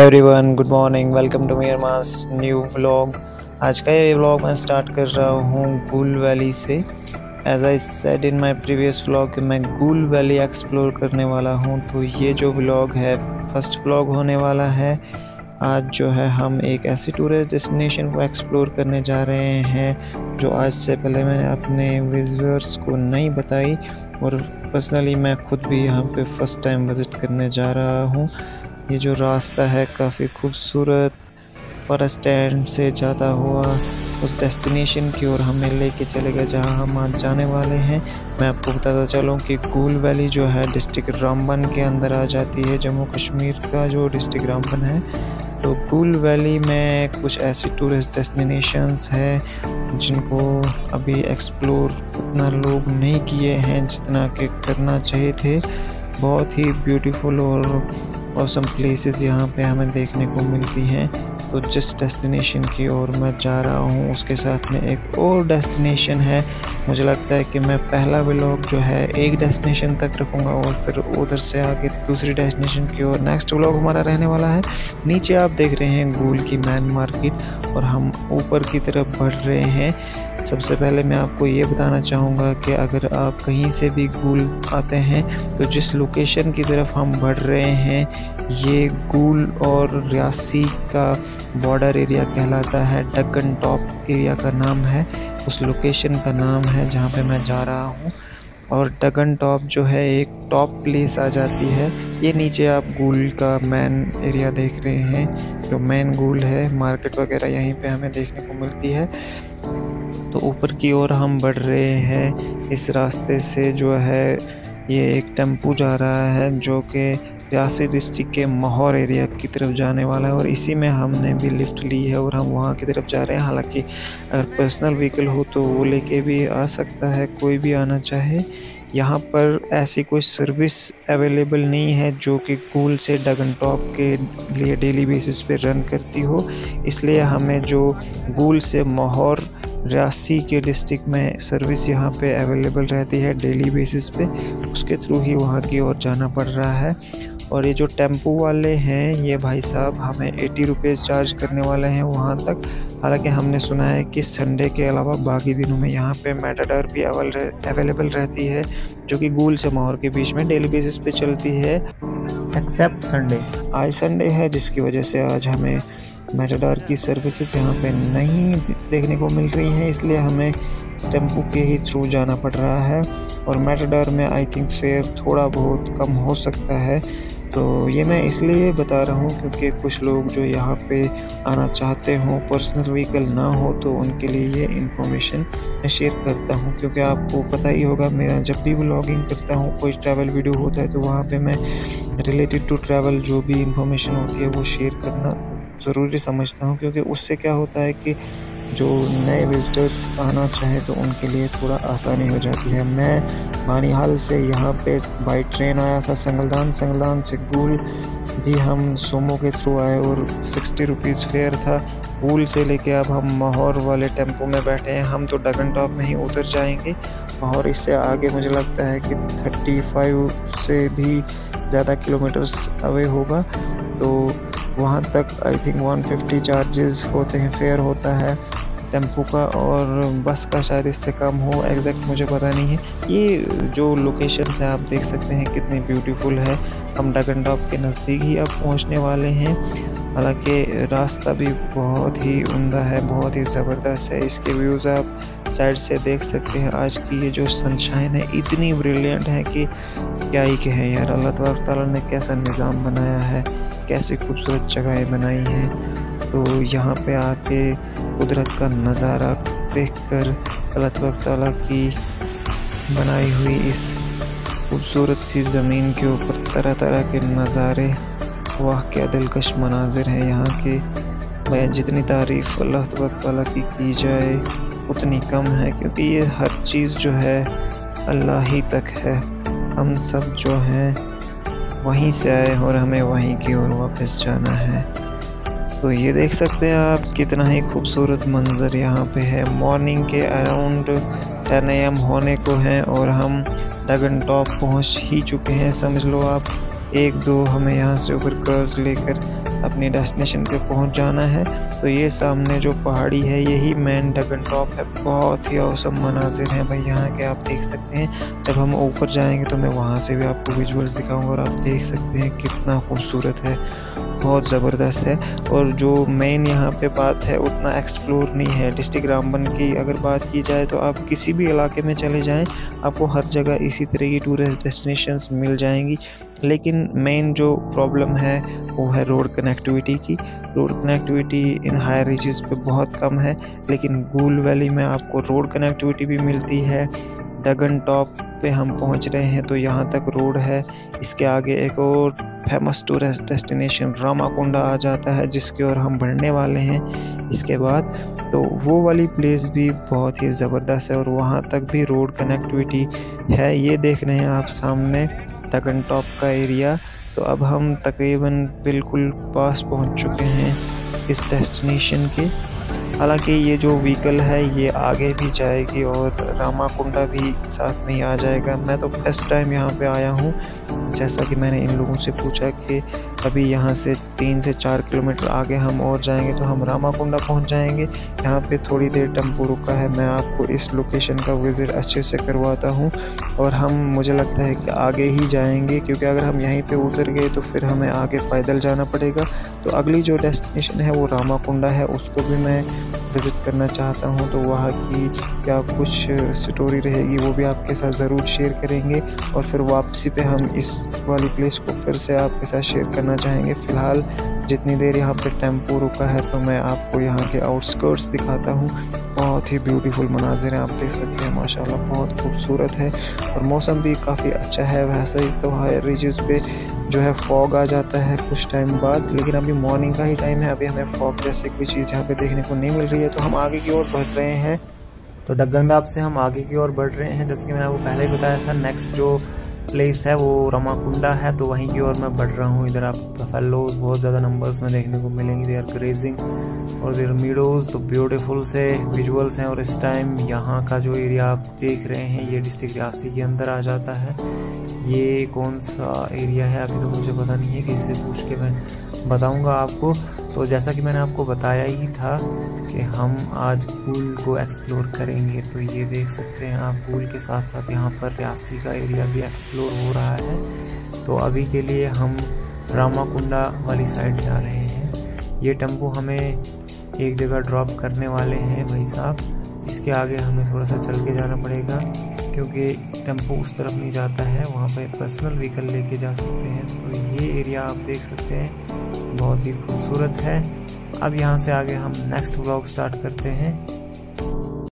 Everyone good morning welcome to mayor मास new vlog आज का ये व्लॉग मैं स्टार्ट कर रहा हूँ गुल वैली से। As I said in my previous vlog कि मैं गुल वैली एक्सप्लोर करने वाला हूँ। तो ये जो व्लॉग है फ़र्स्ट व्लॉग होने वाला है। आज जो है हम एक ऐसी टूरिस्ट डेस्टिनेशन को एक्सप्लोर करने जा रहे हैं, जो आज से पहले मैंने अपने विज़र्स को नहीं बताई। और पर्सनली मैं खुद भी यहाँ पे फ़र्स्ट टाइम विज़िट करने जा रहा हूँ। ये जो रास्ता है काफ़ी खूबसूरत फॉरेस्ट स्टैंड से जाता हुआ उस डेस्टिनेशन की ओर हमें लेके चलेगा जहाँ हम आज जाने वाले हैं। मैं आपको बताता चलूँ कि कूल वैली जो है डिस्ट्रिक्ट रामबन के अंदर आ जाती है, जम्मू कश्मीर का जो डिस्ट्रिक्ट रामबन है। तो कूल वैली में कुछ ऐसी टूरिस्ट डेस्टिनेशंस हैं जिनको अभी एक्सप्लोर उतना लोग नहीं किए हैं जितना कि करना चाहिए थे। बहुत ही ब्यूटीफुल और औसम प्लेसेस यहाँ पे हमें देखने को मिलती हैं। तो जिस डेस्टिनेशन की ओर मैं जा रहा हूँ, उसके साथ में एक और डेस्टिनेशन है। मुझे लगता है कि मैं पहला व्लॉग जो है, एक डेस्टिनेशन तक रखूँगा और फिर उधर से आगे दूसरी डेस्टिनेशन की ओर नेक्स्ट व्लॉग हमारा रहने वाला है। नीचे आप देख रहे हैं गूल की मैन मार्केट और हम ऊपर की तरफ़ बढ़ रहे हैं। सबसे पहले मैं आपको ये बताना चाहूँगा कि अगर आप कहीं से भी गुल आते हैं तो जिस लोकेशन की तरफ़ हम बढ़ रहे हैं, ये गुल और रियासी का बॉर्डर एरिया कहलाता है। डगन टॉप एरिया का नाम है। उस लोकेशन का नाम है जहाँ पे मैं जा रहा हूँ। और डगन टॉप जो है, एक टॉप प्लेस आ जाती है। ये नीचे आप गुल का मैन एरिया देख रहे हैं। जो मैन गुल है मार्केट वगैरह यहीं पे हमें देखने को मिलती है। तो ऊपर की ओर हम बढ़ रहे हैं। इस रास्ते से जो है, ये एक टेंपू जा रहा है, जो कि रियासी डिस्ट्रिक्ट के माहौर एरिया की तरफ़ जाने वाला है और इसी में हमने भी लिफ्ट ली है और हम वहाँ की तरफ़ जा रहे हैं। हालाँकि अगर पर्सनल व्हीकल हो तो वो लेके भी आ सकता है, कोई भी आना चाहे। यहाँ पर ऐसी कोई सर्विस अवेलेबल नहीं है, जो कि कूल से डगन टॉप के लिए डेली बेसिस पे रन करती हो। इसलिए हमें जो गूल से माहौर रियासी के डिस्ट्रिक्ट में सर्विस यहाँ पे अवेलेबल रहती है डेली बेसिस पे। उसके थ्रू ही वहाँ की ओर जाना पड़ रहा है। और ये जो टेंपो वाले हैं, ये भाई साहब हमें एटी रुपीज़ चार्ज करने वाले हैं वहाँ तक। हालाँकि हमने सुना है कि संडे के अलावा बाकी दिनों में यहाँ पे मेटाडर भी अवेलेबल रहती है जो कि गूल से माहौर के बीच में डेली बेसिस पे चलती है। एक्सेप्ट संडे आज संडे है जिसकी वजह से आज हमें मेटाडोर की सर्विसेज़ यहाँ पे नहीं देखने को मिल रही हैं इसलिए हमें टेंपो के ही थ्रू जाना पड़ रहा है। और मेटाडोर में आई थिंक फेयर थोड़ा बहुत कम हो सकता है। तो ये मैं इसलिए बता रहा हूँ क्योंकि कुछ लोग जो यहाँ पे आना चाहते हों पर्सनल व्हीकल ना हो तो उनके लिए ये इन्फॉर्मेशन मैं शेयर करता हूँ। क्योंकि आपको पता ही होगा, मेरा जब भी व्लॉगिंग करता हूँ, कोई ट्रैवल वीडियो होता है तो वहाँ पे मैं रिलेटेड टू ट्रैवल जो भी इंफॉर्मेशन होती है, वो शेयर करना ज़रूरी समझता हूँ। क्योंकि उससे क्या होता है कि जो नए विजिटर्स आना चाहें तो उनके लिए थोड़ा आसानी हो जाती है। मैं बानीहाल से यहाँ पे बाई ट्रेन आया था, संगलदान संगलदान से गुल भी हम सोमो के थ्रू आए और सिक्सटी रुपीज़ फेयर था। गुल से लेके अब हम माहौर वाले टेंपो में बैठे हैं। हम तो डगन टॉप में ही उतर जाएँगे। माहौर इससे आगे मुझे लगता है कि थर्टी फाइव से भी ज़्यादा किलोमीटर्स अवे होगा। तो वहाँ तक आई थिंक 150 चार्जेस होते हैं फेयर होता है, टेंपो का और बस का शायद इससे कम हो एग्जैक्ट मुझे पता नहीं है। ये जो लोकेशन है, आप देख सकते हैं कितनी ब्यूटीफुल है। हम डगन टॉप के नज़दीक ही अब पहुँचने वाले हैं। हालाँकि रास्ता भी बहुत ही उमदा है, बहुत ही ज़बरदस्त है। इसके व्यूज़ आप साइड से देख सकते हैं। आज की ये जो सनशाइन है, इतनी ब्रिलियंट है कि क्या ही कहें यार, अल्लाह तबारा ने कैसा निज़ाम बनाया है। कैसी खूबसूरत जगहें बनाई हैं। तो यहाँ पे आके कुदरत का नज़ारा देखकर अल्लाह तबारा की बनाई हुई इस खूबसूरत सी ज़मीन के ऊपर तरह तरह के नज़ारे, वाह, क्या दिलकश मनाजिर हैं यहाँ के। मैं जितनी तारीफ़ अल्लाह तबारा की की जाए, उतनी कम है, क्योंकि ये हर चीज़ जो है अल्लाह ही तक है। हम सब जो हैं वहीं से आए और हमें वहीं की ओर वापस जाना है। तो ये देख सकते हैं आप, कितना ही खूबसूरत मंज़र यहाँ पे है। मॉर्निंग के अराउंड टेन एम होने को हैं और हम डगन टॉप पहुँच ही चुके हैं। समझ लो आप, एक दो हमें यहाँ से ऊपर कर्ज लेकर अपनी डेस्टिनेशन पे पहुँच जाना है। तो ये सामने जो पहाड़ी है, यही मैन डगन टॉप है। बहुत ही औसम मनाजिर हैं भाई, यहाँ के आप देख सकते हैं। जब हम ऊपर जाएँगे तो मैं वहाँ से भी आपको विजुअल्स दिखाऊँगा और आप देख सकते हैं कितना खूबसूरत है। बहुत ज़बरदस्त है और जो मेन यहाँ पे बात है उतना एक्सप्लोर नहीं है। डिस्ट्रिक्ट रामबन की अगर बात की जाए तो आप किसी भी इलाके में चले जाएँ, आपको हर जगह इसी तरह की टूरिस्ट डेस्टिनेशंस मिल जाएँगी। लेकिन मेन जो प्रॉब्लम है वो है रोड कनेक्टिविटी की। Road connectivity in higher reaches पे बहुत कम है, लेकिन गूल वैली में आपको रोड कनेक्टिविटी भी मिलती है। डगन टॉप पे हम पहुँच रहे हैं तो यहाँ तक रोड है। इसके आगे एक और फ़ेमस टूरिस्ट डेस्टिनेशन रामाकुंडा आ जाता है, जिसकी ओर हम बढ़ने वाले हैं। इसके बाद तो वो वाली प्लेस भी बहुत ही ज़बरदस्त है, और वहाँ तक भी रोड कनेक्टिविटी है, ये देख रहे हैं आप सामने डगन टॉप का एरिया। तो अब हम तकरीबन बिल्कुल पास पहुँच चुके हैं इस डेस्टिनेशन के। हालाँकि ये जो व्हीकल है, ये आगे भी जाएगी और रामाकुंडा भी साथ में ही आ जाएगा। मैं तो फ़र्स्ट टाइम यहाँ पे आया हूँ। जैसा कि मैंने इन लोगों से पूछा कि अभी यहाँ से तीन से चार किलोमीटर आगे हम और जाएँगे तो हम रामाकुंडा पहुँच जाएँगे। यहाँ पे थोड़ी देर टेंपो रुका है। मैं आपको इस लोकेशन का विज़िट अच्छे से करवाता हूँ और हम, मुझे लगता है कि आगे ही जाएँगे, क्योंकि अगर हम यहीं पर उतर गए तो फिर हमें आगे पैदल जाना पड़ेगा। तो अगली जो डेस्टिनेशन है वो रामाकुंडा है। उसको भी मैं विज़िट करना चाहता हूँ तो वहाँ की क्या कुछ स्टोरी रहेगी वो भी आपके साथ ज़रूर शेयर करेंगे और फिर वापसी पे हम इस वाली प्लेस को फिर से आपके साथ शेयर करना चाहेंगे। फ़िलहाल जितनी देर यहाँ पे टेंपो रुका है तो मैं आपको यहाँ के आउटस्कर्ट्स दिखाता हूँ। बहुत ही ब्यूटीफुल मनाजिर हैं, आप देख सकते हैं, माशाल्लाह, बहुत खूबसूरत है और मौसम भी काफ़ी अच्छा है। वैसे ही तो हायर रीजस पे जो है फॉग आ जाता है कुछ टाइम बाद, लेकिन अभी मॉर्निंग का ही टाइम है, अभी हमें फॉग जैसे कोई चीज़ यहाँ पे देखने को नहीं मिल रही है तो हम आगे की ओर बढ़ रहे हैं। तो डग्गन में आपसे हम आगे की ओर बढ़ रहे हैं, जैसे कि मैंने आपको पहले ही बताया था नेक्स्ट जो प्लेस है, वो रमाकुंडा है तो वहीं की ओर मैं बढ़ रहा हूँ। इधर आप फेलोज बहुत ज़्यादा नंबर्स में देखने को मिलेंगे। दे आर ग्रेजिंग और देर मीडोज तो ब्यूटीफुल से विजुअल्स हैं। और इस टाइम यहाँ का जो एरिया आप देख रहे हैं, ये डिस्ट्रिक्ट रियासी के अंदर आ जाता है। ये कौन सा एरिया है? अभी तो मुझे पता नहीं है, किसी से पूछ के मैं बताऊँगा आपको। तो जैसा कि मैंने आपको बताया ही था कि हम आज पूल को एक्सप्लोर करेंगे तो ये देख सकते हैं आप पूल के साथ साथ यहाँ पर रियासी का एरिया भी एक्सप्लोर हो रहा है। तो अभी के लिए हम रामाकुंडा वाली साइड जा रहे हैं। ये टेंपो हमें एक जगह ड्रॉप करने वाले हैं भाई साहब। इसके आगे हमें थोड़ा सा चल के जाना पड़ेगा, क्योंकि टेंपो उस तरफ़ नहीं जाता है, वहाँ पर पर्सनल व्हीकल लेके जा सकते हैं। तो ये एरिया आप देख सकते हैं, बहुत ही खूबसूरत है। अब यहाँ से आगे हम नेक्स्ट व्लॉग स्टार्ट करते हैं।